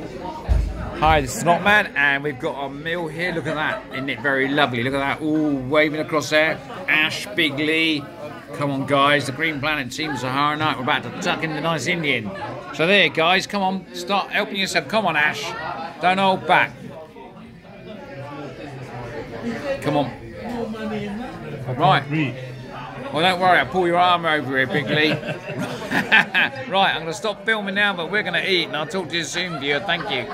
Hi, this is Knotman, and we've got our meal here. Look at that. Isn't it very lovely? Look at that. All waving across there. Ash, Big Lee. Come on, guys. The Green Planet Team Sahara Knite. We're about to tuck in the nice Indian. So there, guys. Come on. Start helping yourself. Come on, Ash. Don't hold back. Come on. Right. Well, don't worry. I'll pull your arm over here, Big Lee. right, I'm going to stop filming now, but we're going to eat, and I'll talk to you soon, viewer. Thank you.